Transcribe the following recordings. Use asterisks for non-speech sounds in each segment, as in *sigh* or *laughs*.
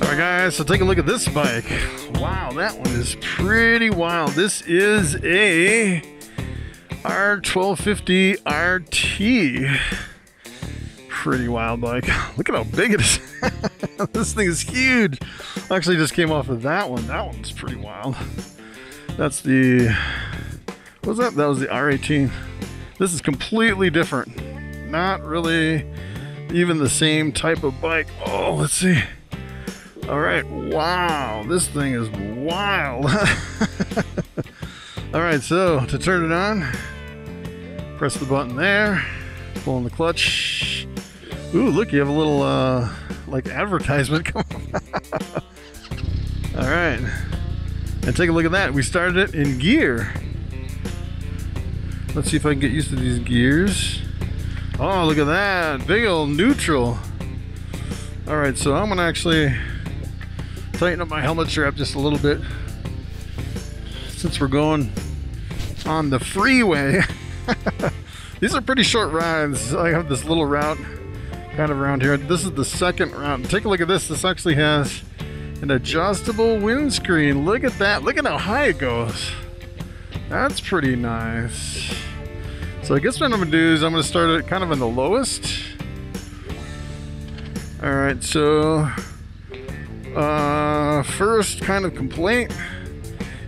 All right, guys, so take a look at this bike. Wow, that one is pretty wild. This is a R1250 RT. Pretty wild bike. *laughs* Look at how big it is. *laughs* this thing is huge. Actually, just came off of that one. That one's pretty wild. That's the, what was that? That was the R18. This is completely different. Not really even the same type of bike. Oh, let's see. All right, wow, this thing is wild. *laughs* All right, so to turn it on, press the button there, pull in the clutch. Ooh, look, you have a little uh, like advertisement *laughs* coming. All right, and take a look at that. We started it in gear. Let's see if I can get used to these gears. Oh, look at that, big old neutral. All right, so I'm gonna actually tighten up my helmet strap just a little bit since we're going on the freeway. *laughs* These are pretty short rides. I have this little route kind of around here. This is the second route. Take a look at this. This actually has an adjustable windscreen. Look at that. Look at how high it goes. That's pretty nice. So I guess what I'm gonna do is I'm gonna start it kind of in the lowest. All right, so uh, first kind of complaint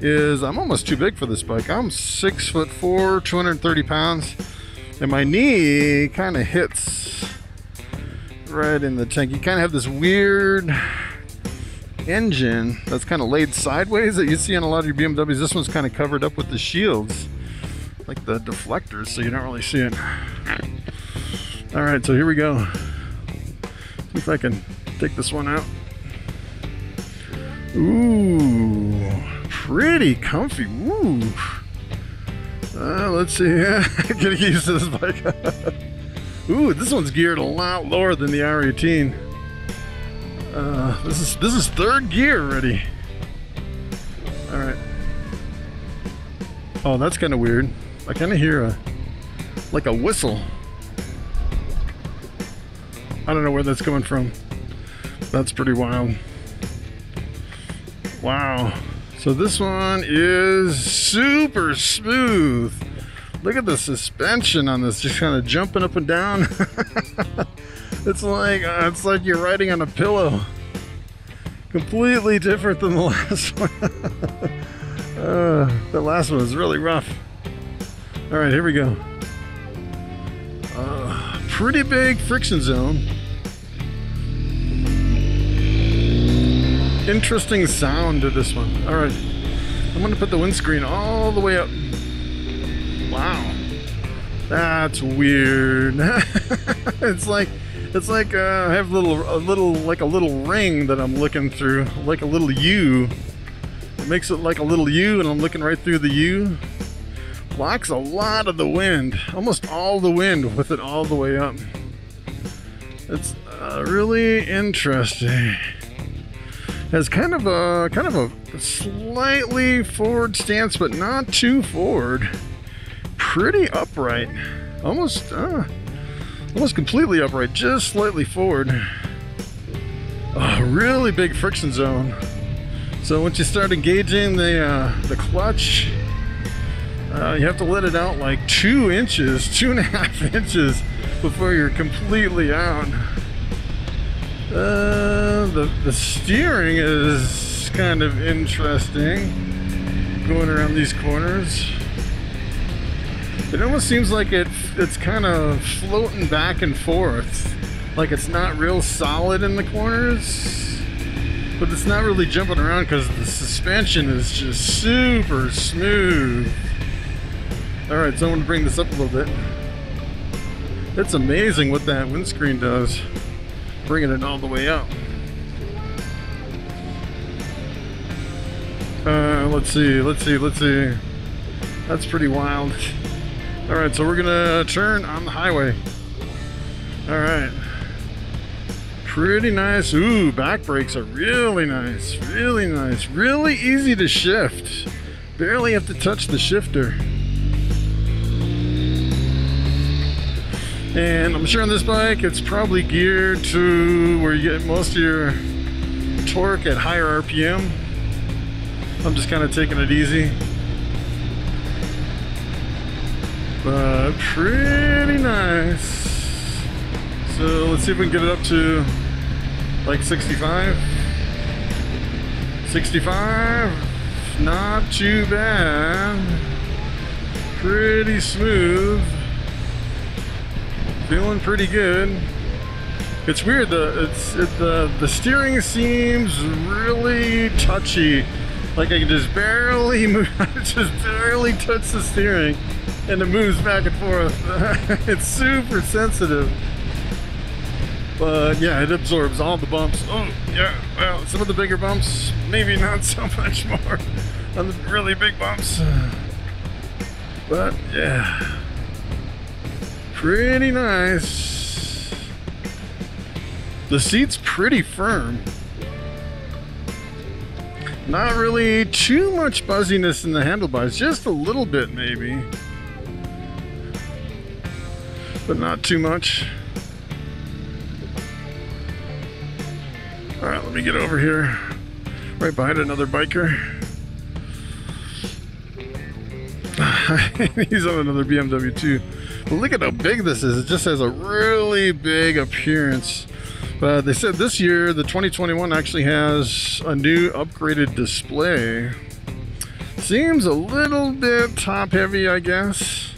is I'm almost too big for this bike. I'm six foot four, 230 pounds, and my knee kind of hits right in the tank. You kind of have this weird engine that's kind of laid sideways that you see on a lot of your BMWs. This one's kind of covered up with the shields, like the deflectors, so you don't really see it. All right, so here we go. See if I can take this one out. Ooh, pretty comfy. Ooh. Uh, let's see. *laughs* Getting used to this bike. *laughs* Ooh, this one's geared a lot lower than the R18. Uh, this is this is third gear already. All right. Oh, that's kind of weird. I kind of hear a like a whistle. I don't know where that's coming from. That's pretty wild. Wow. So this one is super smooth. Look at the suspension on this, just kind of jumping up and down. *laughs* it's like uh, it's like you're riding on a pillow. Completely different than the *laughs* last one. *laughs* uh, the last one was really rough. All right, here we go. Uh, pretty big friction zone. Interesting sound to this one. All right, I'm gonna put the windscreen all the way up. Wow, that's weird. *laughs* it's like it's like uh, I have a little a little like a little ring that I'm looking through, like a little U. It makes it like a little U, and I'm looking right through the U. Blocks a lot of the wind, almost all the wind, with it all the way up. It's uh, really interesting has kind of a kind of a slightly forward stance, but not too forward. Pretty upright, almost uh, almost completely upright, just slightly forward. A really big friction zone. So once you start engaging the uh, the clutch, uh, you have to let it out like two inches, two and a half *laughs* inches before you're completely out. Uh, the, the steering is kind of interesting. Going around these corners. It almost seems like it it's kind of floating back and forth. Like it's not real solid in the corners. But it's not really jumping around because the suspension is just super smooth. Alright, so I'm to bring this up a little bit. It's amazing what that windscreen does bringing it all the way up. Uh, let's see, let's see, let's see. That's pretty wild. All right, so we're gonna turn on the highway. All right. Pretty nice. Ooh, back brakes are really nice, really nice, really easy to shift. Barely have to touch the shifter. And I'm sure on this bike, it's probably geared to where you get most of your torque at higher RPM. I'm just kind of taking it easy. But pretty nice. So let's see if we can get it up to like 65. 65, not too bad. Pretty smooth. Feeling pretty good. It's weird. The it's it, the the steering seems really touchy. Like I can just barely *laughs* move. Just barely touch the steering, and it moves back and forth. *laughs* it's super sensitive. But yeah, it absorbs all the bumps. Oh, yeah, well, some of the bigger bumps, maybe not *laughs* so much more on the really big bumps. *sighs* But yeah, pretty nice. The seat's pretty firm. Not really too much buzziness in the handlebars, just a little bit maybe. But not too much. All right, let me get over here. Right behind another biker. *laughs* He's on another BMW too. But look at how big this is. It just has a really big appearance. But they said this year, the 2021 actually has a new upgraded display. Seems a little bit top heavy, I guess.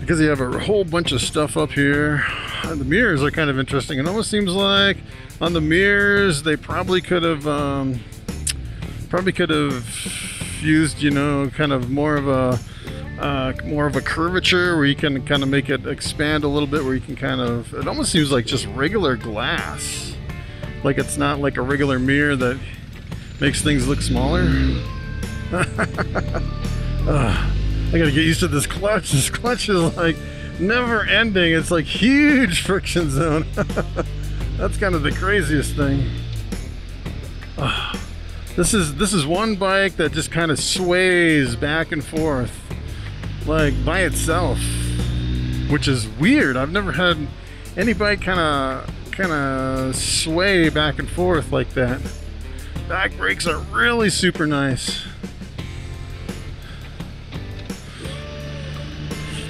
Because you have a whole bunch of stuff up here. And the mirrors are kind of interesting. It almost seems like on the mirrors they probably could have um, probably could have used you know kind of more of a uh, more of a curvature where you can kind of make it expand a little bit where you can kind of it almost seems like just regular glass. Like it's not like a regular mirror that makes things look smaller. *laughs* Uh, I gotta get used to this clutch. This clutch is like never ending. It's like huge friction zone. *laughs* That's kind of the craziest thing. Oh, this is this is one bike that just kind of sways back and forth like by itself, which is weird. I've never had any bike kind of kind of sway back and forth like that. Back brakes are really super nice.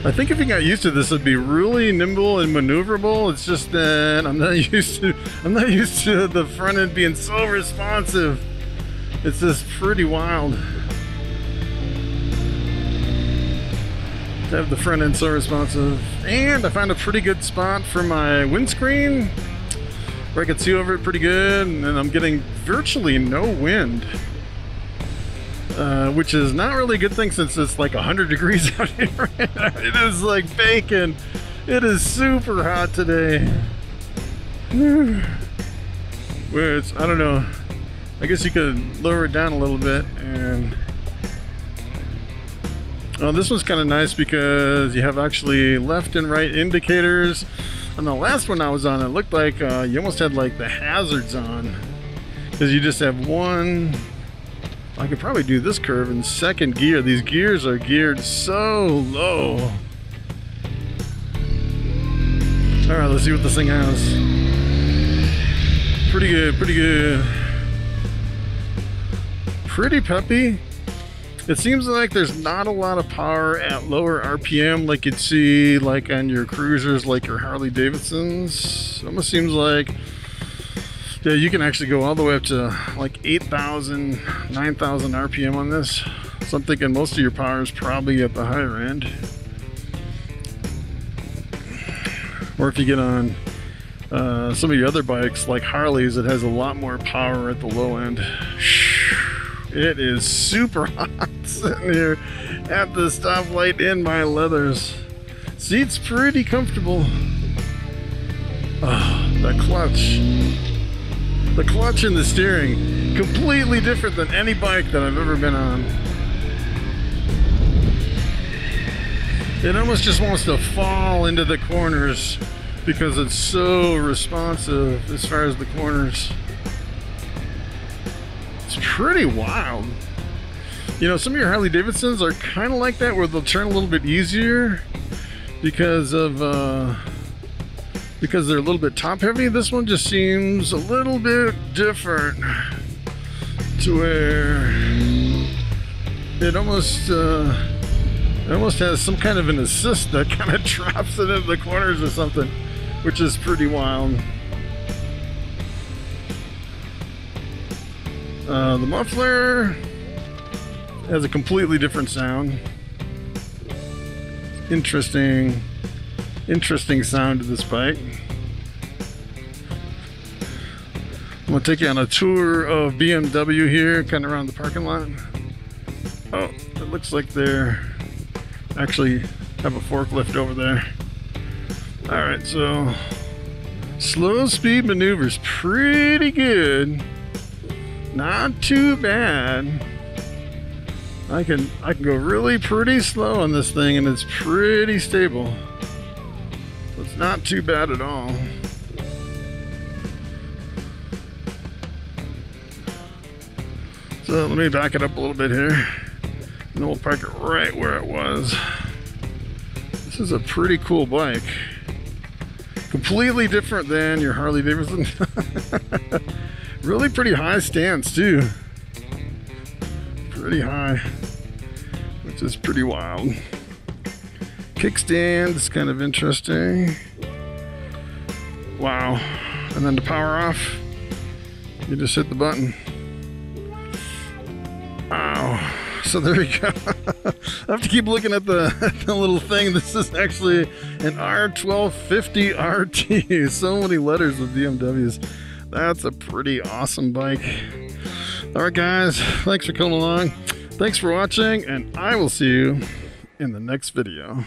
I think if you got used to this, it'd be really nimble and maneuverable. It's just that I'm not *laughs* used to I'm not used to the front end being so responsive. It's just pretty wild. To have the front end so responsive. And I found a pretty good spot for my windscreen where I can see over it pretty good and I'm getting virtually no wind. Uh, which is not really a good thing since it's like 100 *laughs* degrees out here. it is like bacon. It is super hot today. *sighs* Where it's, I don't know. I guess you could lower it down a little bit and Oh, this one's kind of nice because you have actually left and right indicators. On the last one I was on, it looked like uh, you almost had like the hazards on because you just have one, I could probably do this curve in second gear. These gears are geared so low. All right, let's see what this thing has. Pretty good, pretty good. Pretty peppy. It seems like there's not a lot of power at lower RPM like you'd see like on your cruisers like your Harley Davidsons. Almost seems like yeah, you can actually go all the way up to like 8,000, 9,000 RPM on this. So I'm thinking most of your power is probably at the higher end. Or if you get on uh, some of your other bikes like Harleys, it has a lot more power at the low end. It is super *laughs* hot sitting here at the stoplight in my leathers. Seat's pretty comfortable. Oh, the clutch. The clutch and the steering, completely different than any bike that I've ever been on. It almost just wants to fall into the corners because it's so responsive as far as the corners. It's pretty wild. You know, some of your Harley Davidsons are kind of like that where they'll turn a little bit easier because of uh, because they're a little bit top heavy. This one just seems a little bit different to where it almost uh, it almost has some kind of an assist that kind of *laughs* drops it into the corners or something, which is pretty wild. Uh, the muffler has a completely different sound. Interesting, interesting sound to this bike. I'm gonna take you on a tour of BMW here, kind of around the parking lot. Oh, it looks like they're actually have a forklift over there. All right, so slow speed maneuvers, pretty good. Not too bad. I can I can go really pretty slow on this thing and it's pretty stable. So it's not too bad at all. So let me back it up a little bit here. And then we'll park it right where it was. This is a pretty cool bike. Completely different than your Harley Davidson. *laughs* really pretty high stance too. Pretty high, which is pretty wild. Kickstand is kind of interesting. Wow. And then to power off, you just hit the button. Wow. So there you go. *laughs* I have to keep looking at the, *laughs* the little thing. This is actually an R1250 RT. *laughs* So many letters with BMWs. That's a pretty awesome bike. All right, guys, thanks for coming along. Thanks for watching, and I will see you in the next video.